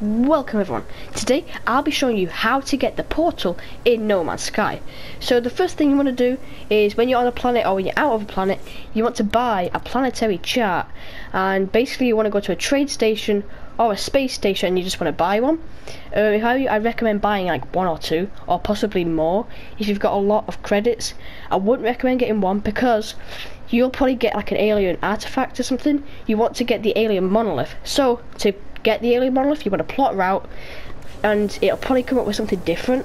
Welcome everyone. Today I'll be showing you how to get the portal in No Man's Sky. So the first thing you want to do is when you're on a planet or when you're out of a planet, you want to buy a planetary chart and basically you want to go to a trade station or a space station and you just want to buy one. Uh, I, I recommend buying like one or two or possibly more if you've got a lot of credits. I wouldn't recommend getting one because you'll probably get like an alien artifact or something. You want to get the alien monolith. So to get the alien monolith, you want to plot a route, and it'll probably come up with something different.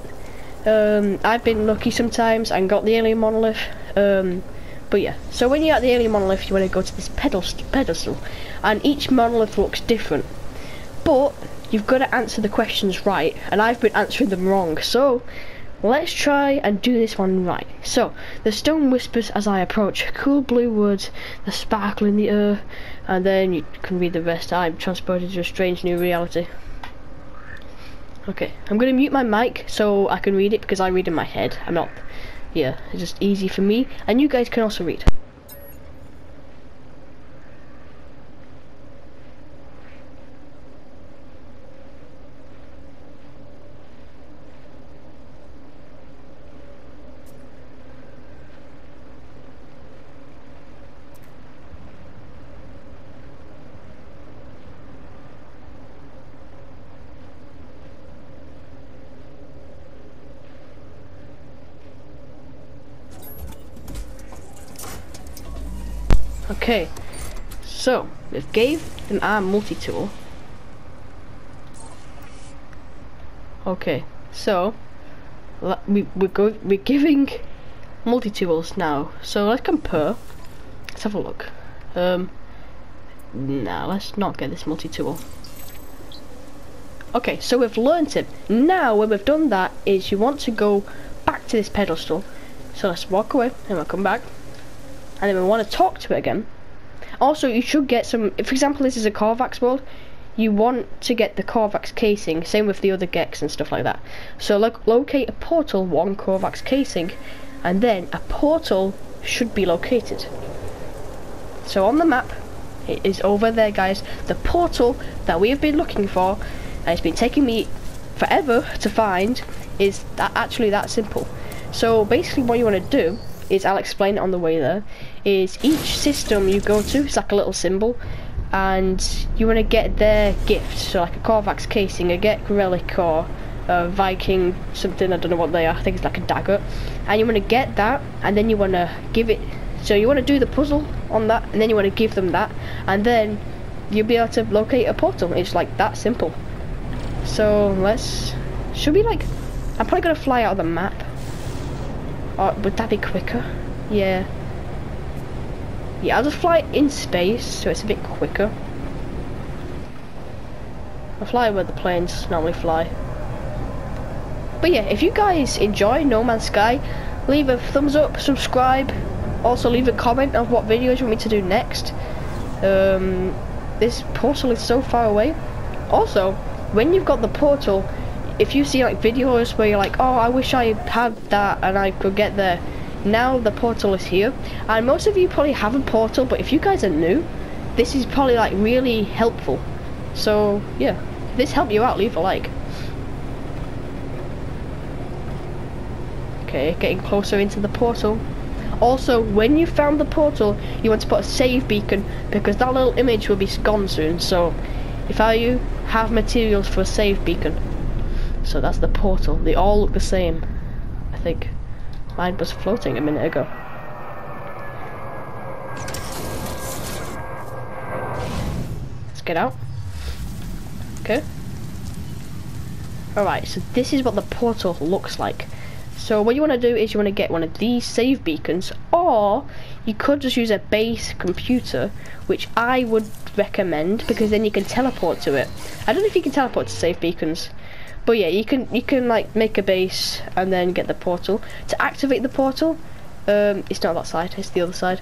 Um, I've been lucky sometimes and got the alien monolith. Um, but yeah, so when you're at the alien monolith, you want to go to this pedestal, pedestal, and each monolith looks different. But you've got to answer the questions right, and I've been answering them wrong. So let's try and do this one right. So the stone whispers as I approach, cool blue woods, the sparkle in the earth, and then you can read the rest. I'm transported to a strange new reality. Okay, I'm gonna mute my mic so I can read it because I read in my head. I'm not, yeah, it's just easy for me, and you guys can also read. Okay, so we gave them our multi-tool. Okay, so we we go we're giving multi-tools now. So let's compare. Let's have a look. Um, now let's not get this multi-tool. Okay, so we've learnt it. Now, when we've done that, is you want to go back to this pedestal. So let's walk away and we'll come back and then we want to talk to it again. Also, you should get some, for example, this is a Korvax world, you want to get the Korvax casing, same with the other Geks and stuff like that. So like, locate a portal, one Korvax casing, and then a portal should be located. So on the map, it is over there guys, the portal that we have been looking for, and it's been taking me forever to find, is that actually that simple. So basically what you want to do is I'll explain it on the way there is each system you go to it's like a little symbol and you want to get their gift. So like a Korvax casing a Gek relic or a Vy'keen something I don't know what they are I think it's like a dagger. And you want to get that and then you want to give it so you want to do the puzzle on that and then you want to give them that and then you'll be able to locate a portal. It's like that simple. So let's should we like I'm probably gonna fly out of the map or oh, would that be quicker? Yeah. Yeah, I'll just fly in space, so it's a bit quicker. I'll fly where the planes normally fly. But yeah, if you guys enjoy No Man's Sky, leave a thumbs up, subscribe, also leave a comment of what videos you want me to do next. Um, this portal is so far away. Also, when you've got the portal, if you see like videos where you're like, oh, I wish I had that and I could get there. Now the portal is here, and most of you probably have a portal, but if you guys are new, this is probably like really helpful. So yeah, if this helped you out, leave a like. Okay, getting closer into the portal. Also, when you found the portal, you want to put a save beacon because that little image will be gone soon. So, if I you have materials for a save beacon. So that's the portal. They all look the same. I think. Mine was floating a minute ago. Let's get out. Okay. Alright, so this is what the portal looks like. So what you want to do is you want to get one of these save beacons, or you could just use a base computer, which I would recommend, because then you can teleport to it. I don't know if you can teleport to save beacons. But yeah, you can you can like make a base and then get the portal. To activate the portal, um, it's not that side, it's the other side.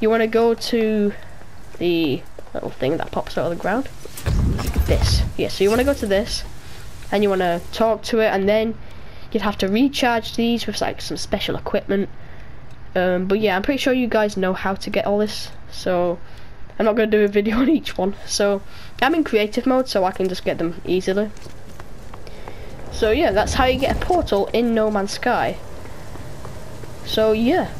You want to go to the little thing that pops out of the ground. This, yeah. So you want to go to this, and you want to talk to it, and then you'd have to recharge these with like some special equipment. Um, but yeah, I'm pretty sure you guys know how to get all this. So I'm not going to do a video on each one. So I'm in creative mode so I can just get them easily. So yeah, that's how you get a portal in No Man's Sky. So yeah,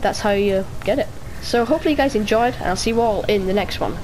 that's how you get it. So hopefully you guys enjoyed and I'll see you all in the next one.